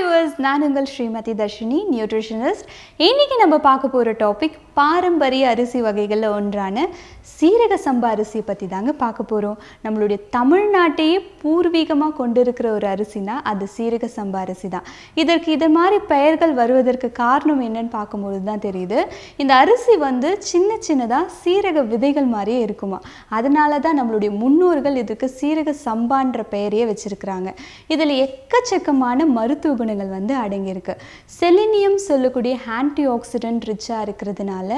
you viewers நான் உங்கள் Srimathi Dharshini nutritionist இன்னைக்கு நம்ம பார்க்க போகிற டாபிக் பாரம்பரிய அரிசி வகைகளில் ஒன்றான சீரக சம்பா அரிசி பற்றி தாங்க பார்க்க போகிறோம் நம்மளுடைய தமிழ்நாட்டையே பூர்வீகமாக கொண்டிருக்கிற ஒரு அரிசினா அது சீரக சம்பா அரிசி தான் இதற்கு இது மாதிரி பெயர்கள் வருவதற்கு காரணம் என்னன்னு பார்க்கும்போது தான் தெரியுது. இந்த அரிசி வந்து சின்ன சின்னதாக சீரக விதைகள் மாதிரியே இருக்குமா? அதனால தான் நம்மளுடைய முன்னோர்கள் இதுக்கு சீரக சம்பான்ற பெயரையே வச்சிருக்கிறாங்க. இதில் எக்கச்சக்கமான மருத்துவ குணங்கள் வந்து அடங்கியிருக்கு. செலினியம் சொல்லக்கூடிய ஆன்டி ஆக்சிடென்ட் ரிச்சாக இருக்கிறதுனால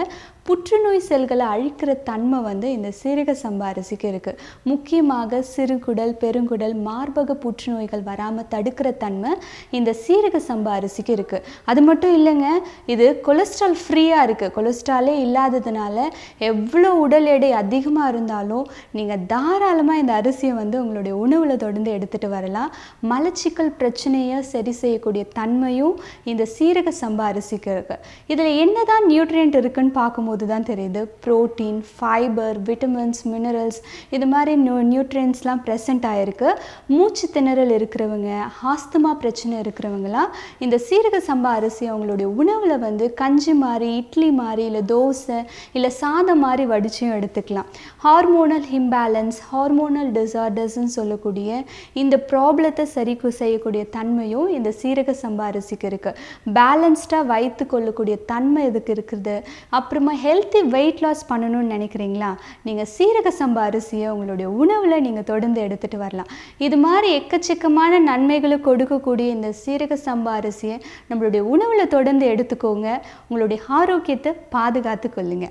புற்றுநோய் செல்களை அழிக்கிற தன்மை வந்து இந்த சீரக சம்பா அரிசிக்கு இருக்குது முக்கியமாக சிறுகுடல் பெருங்குடல் மார்பக புற்றுநோய்கள் வராமல் தடுக்கிற தன்மை இந்த சீரக சம்பா அரிசிக்கு இருக்குது அது மட்டும் இல்லைங்க இது கொலஸ்ட்ரால் ஃப்ரீயாக இருக்குது கொலஸ்ட்ராலே இல்லாததுனால எவ்வளோ உடல் எடை அதிகமாக இருந்தாலும் நீங்கள் தாராளமாக இந்த அரிசியை வந்து உங்களுடைய உணவில் தொடர்ந்து எடுத்துகிட்டு வரலாம். மலச்சிக்கல் பிரச்சனையை சரி செய்யக்கூடிய தன்மையும் இந்த சீரக சம்பா அரிசிக்கு. இருக்குது இதில் என்னதான் நியூட்ரியன்ட் இருக்குன்னு பார்க்கும்போது தான் தெரியுது. ப்ரோட்டீன் ஃபைபர் விட்டமின்ஸ் மினரல்ஸ் இது மாதிரி நியூ நியூட்ரியன்ஸ்லாம் ப்ரெசென்ட் ஆகிருக்கு மூச்சு திணறல் இருக்கிறவங்க ஆஸ்துமா பிரச்சனை இருக்கிறவங்களாம் இந்த சீரக சம்பா அரிசி அவங்களுடைய உணவில் வந்து கஞ்சி மாதிரி இட்லி மாதிரி இல்லை தோசை இல்லை சாதம் மாதிரி வடிச்சும் எடுத்துக்கலாம். ஹார்மோனல் இம்பேலன்ஸ் ஹார்மோனல் டிசார்டர்ஸ்ன்னு சொல்லக்கூடிய இந்த ப்ராப்ளத்தை சரி செய்யக்கூடிய தன்மையும் இந்த சீரக சம்பா அரிசிக்கு இருக்குது பேலன்ஸ்டாக வைத்து கொள்ளக்கூடிய தன்மை இதுக்கு இருக்குது? அப்புறமா ஹெல்த்தி வெயிட் லாஸ் பண்ணணும்னு நினைக்கிறீங்களா? நீங்கள் சீரக சம்பா அரிசியை உங்களுடைய உணவில் நீங்கள் தொடர்ந்து எடுத்துகிட்டு வரலாம். இது மாதிரி எக்கச்சக்கமான நன்மைகளை கொடுக்கக்கூடிய இந்த சீரக சம்பா அரிசியை நம்மளுடைய உணவில் தொடர்ந்து எடுத்துக்கோங்க. உங்களுடைய ஆரோக்கியத்தை பாதுகாத்து கொள்ளுங்க.